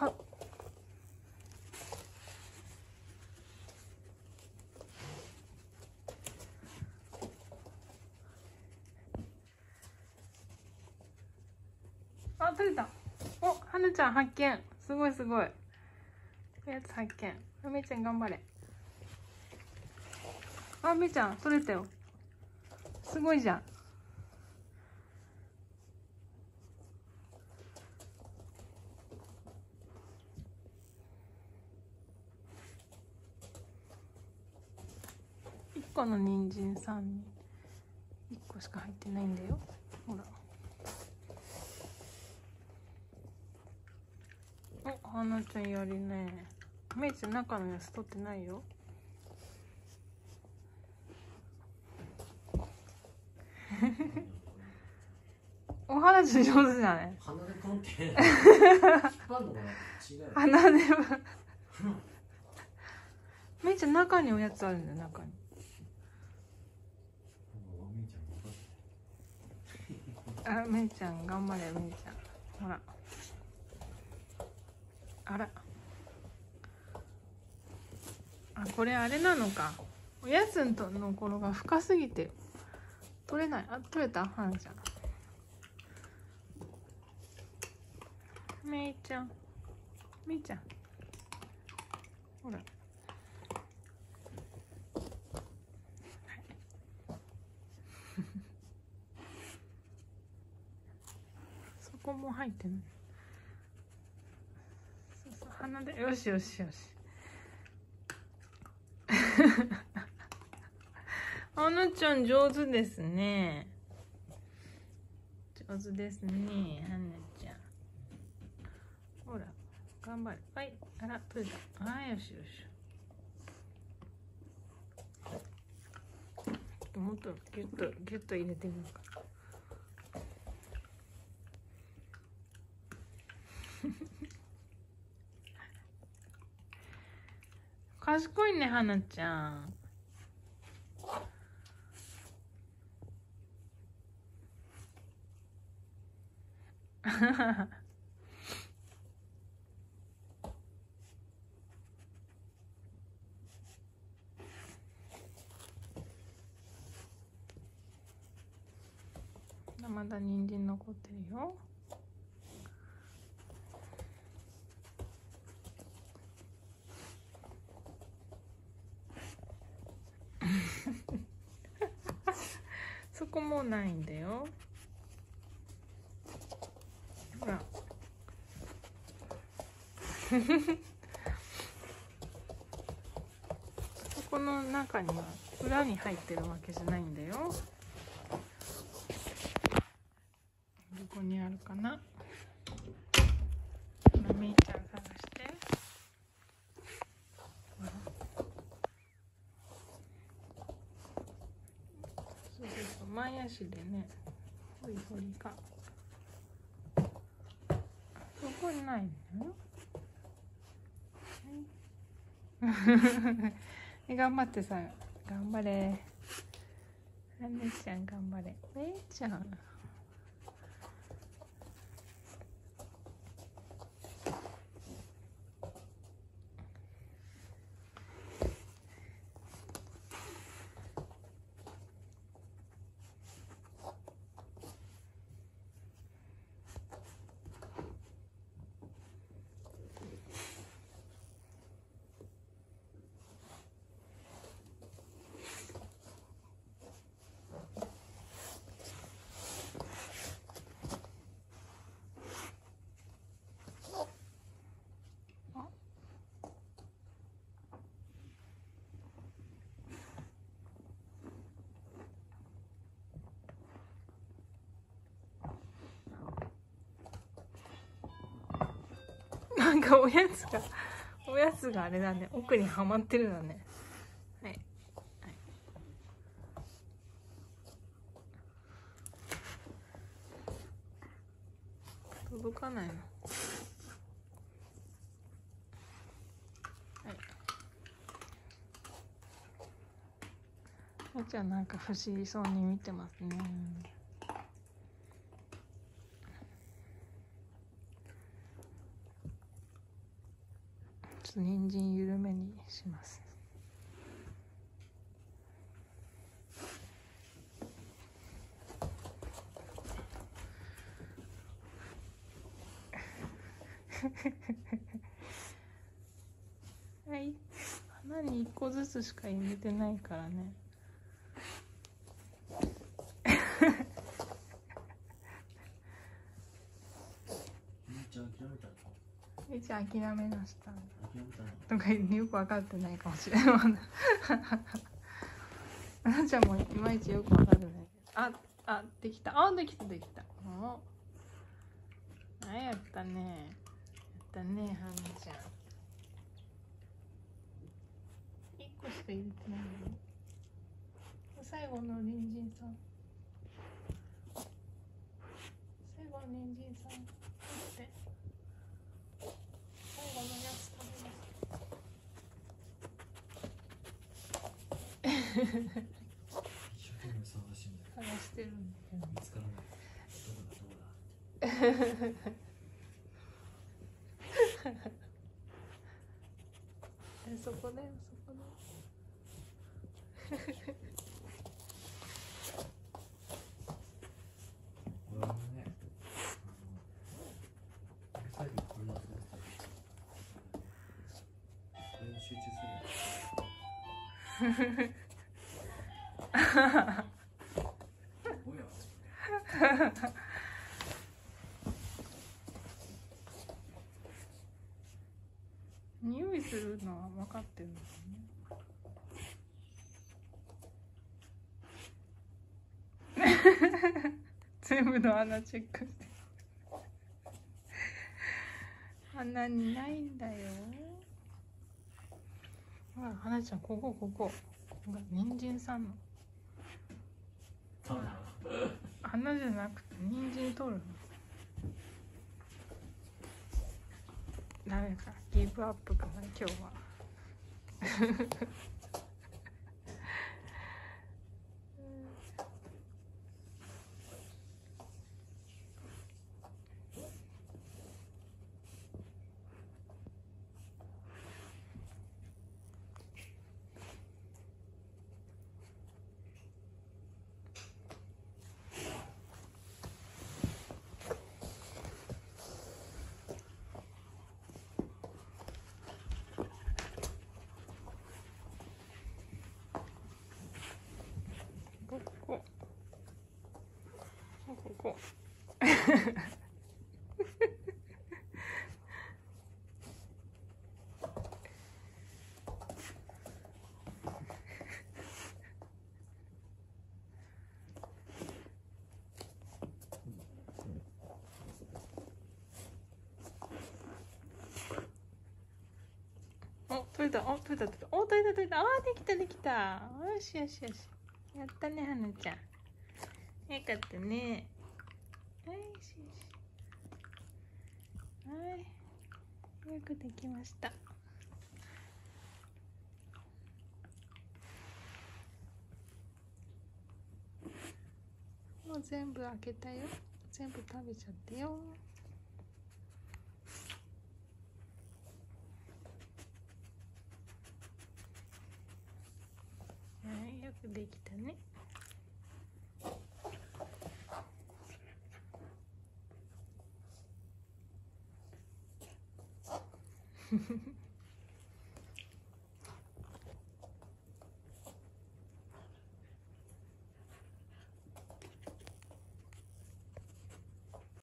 はあ取れた。おはなちゃん発見。すごいすごい。おやつ発見。あめいちゃん頑張れ。あめいちゃん取れたよ。すごいじゃん。個の人参さんに一個しか入ってないんだよ。ほら。お花ちゃんやりね。めいちゃん中のやつ取ってないよ。お花ちゃん上手じゃない？鼻で関係ない。引っ張るのかな。違う。鼻では。めいちゃん中におやつあるんだよ中にあめいちゃん頑張れめいちゃん。ほら。あら。あこれあれなのか。おやつのとの頃が深すぎて取れない。あ取れた？はなちゃん。めいちゃん。めいちゃん。ほらそこも入ってないそうそう鼻で。よしよしよし。あのちゃん上手ですね。上手ですねはなちゃん。ほら頑張れ。はいあら取れたはいよしよし。もっとギュッとギュッと入れてみようか。賢いねはなちゃん。まだ人参残ってるよ。そこもないんだよ。ほら そこの中には裏に入ってるわけじゃないんだよ。どこにあるかな今みーちゃん探してほらそうそうそう前足でねほりほりがそこにないのはい 頑張ってさ頑張れ。はねちゃん頑張れ。めいちゃん。かおやつがおやつがあれだね。奥にはまってるだね。はい、はい、届かないの。はい。あちゃんなんか不思議そうに見てますね。っと人参緩めにします。はい。花に1個ずつしか入れてないからねみーちゃん諦めたのえじゃあ諦めました。んだ諦めた。のとかよく分かってないかもしれないまだあなちゃんもいまいちよく分かってないああできた。あできた。できた。おあやった。ねやった。ねはなちゃん1個しか入れてないの最後の隣人さん最後の隣人さん取って最後のやつ食べます一生懸命探してんだ探してるんだけど見つからないどこだどこだえそこだよそこねあの匂いするのは分かってるんだよね。全部の穴チェックして。穴にないんだよ。ほら花ちゃんここここ。人参さんの。花じゃなくて人参取るの。ダメか。ギブアップかな今日はここここお取れたお取れた取れたお取れた取れた。あできたできた。よしよしよし。やったねはなちゃん。よかったね。はいよしよしはい。よくできました。もう全部開けたよ。全部食べちゃってよはいよくできたね。フフフ